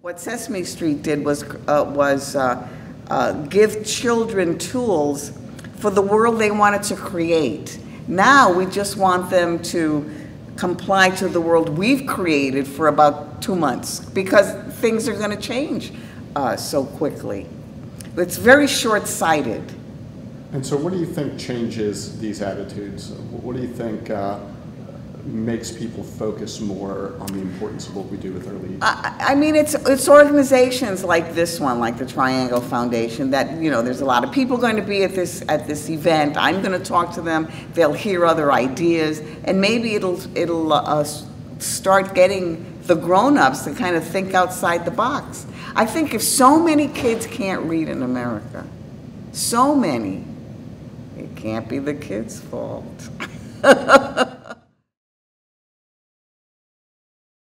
What Sesame Street did was, uh, was uh, uh, give children tools for the world they wanted to create. Now, we just want them to comply to the world we've created for about two months, because things are gonna change uh, so quickly. It's very short-sighted. And so what do you think changes these attitudes? What do you think uh, makes people focus more on the importance of what we do with our leaves? I, I mean, it's, it's organizations like this one, like the Triangle Foundation, that, you know, there's a lot of people going to be at this, at this event. I'm going to talk to them, they'll hear other ideas, and maybe it'll, it'll uh, start getting the grown-ups to kind of think outside the box. I think if so many kids can't read in America, so many, it can't be the kids' fault.